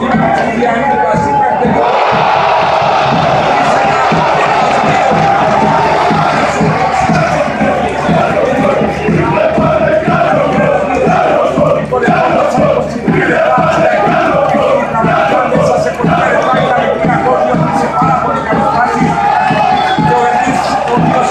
E